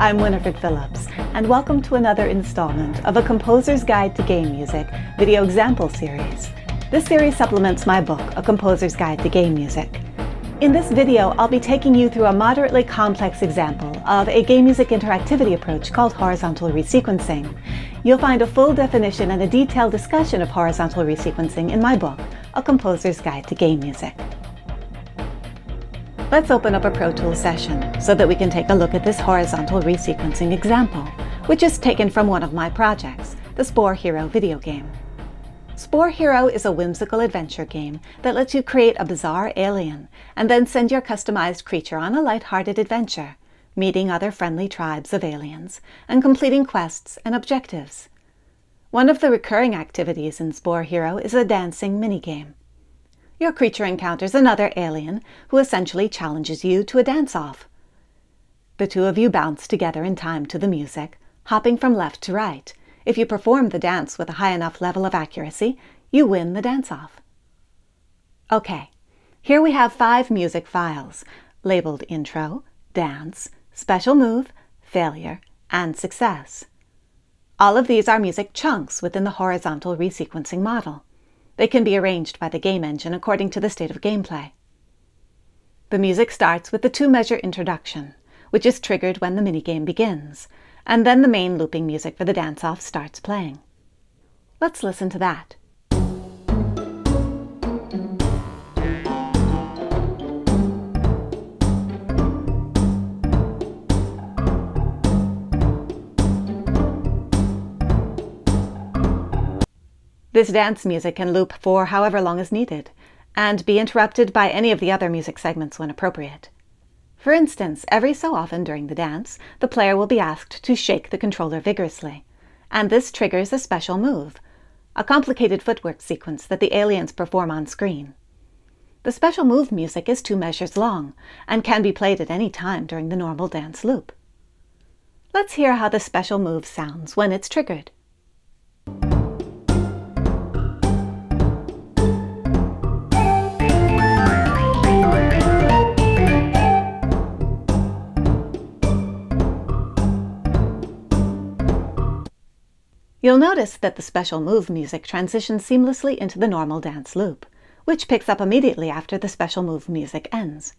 I'm Winifred Phillips, and welcome to another installment of a Composer's Guide to Game Music video example series. This series supplements my book, A Composer's Guide to Game Music. In this video, I'll be taking you through a moderately complex example of a game music interactivity approach called horizontal resequencing. You'll find a full definition and a detailed discussion of horizontal resequencing in my book, A Composer's Guide to Game Music. Let's open up a Pro Tools session so that we can take a look at this horizontal resequencing example, which is taken from one of my projects, the Spore Hero video game. Spore Hero is a whimsical adventure game that lets you create a bizarre alien and then send your customized creature on a light-hearted adventure, meeting other friendly tribes of aliens and completing quests and objectives. One of the recurring activities in Spore Hero is a dancing minigame your creature encounters another alien who essentially challenges you to a dance-off. The two of you bounce together in time to the music, hopping from left to right. If you perform the dance with a high enough level of accuracy, you win the dance-off. Okay, here we have five music files, labeled Intro, Dance, Special Move, Failure, and Success. All of these are music chunks within the horizontal resequencing model. They can be arranged by the game engine according to the state of gameplay. The music starts with the two-measure introduction, which is triggered when the minigame begins, and then the main looping music for the dance-off starts playing. Let's listen to that. This dance music can loop for however long is needed, and be interrupted by any of the other music segments when appropriate. For instance, every so often during the dance, the player will be asked to shake the controller vigorously, and this triggers a special move, a complicated footwork sequence that the aliens perform on screen. The special move music is two measures long and can be played at any time during the normal dance loop. Let's hear how the special move sounds when it's triggered. You'll notice that the special move music transitions seamlessly into the normal dance loop, which picks up immediately after the special move music ends.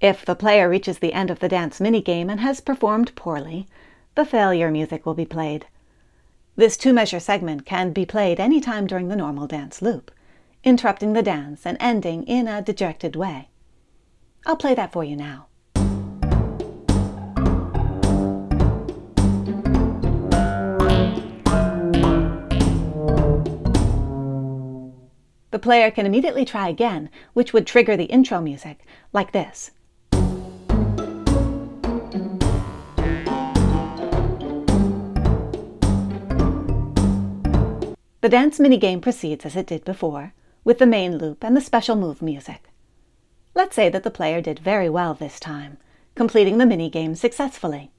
If the player reaches the end of the dance minigame and has performed poorly, the failure music will be played. This two-measure segment can be played any time during the normal dance loop, interrupting the dance and ending in a dejected way. I'll play that for you now. The player can immediately try again, which would trigger the intro music, like this. The dance minigame proceeds as it did before, with the main loop and the special move music. Let's say that the player did very well this time, completing the minigame successfully.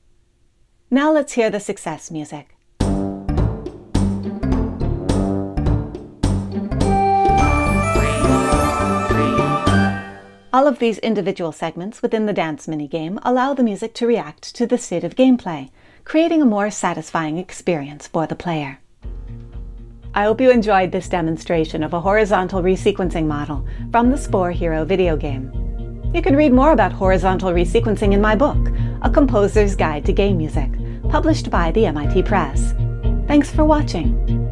Now let's hear the success music. All of these individual segments within the dance minigame allow the music to react to the state of gameplay, creating a more satisfying experience for the player. I hope you enjoyed this demonstration of a horizontal resequencing model from the Spore Hero video game. You can read more about horizontal resequencing in my book, A Composer's Guide to Game Music, published by the MIT Press. Thanks for watching.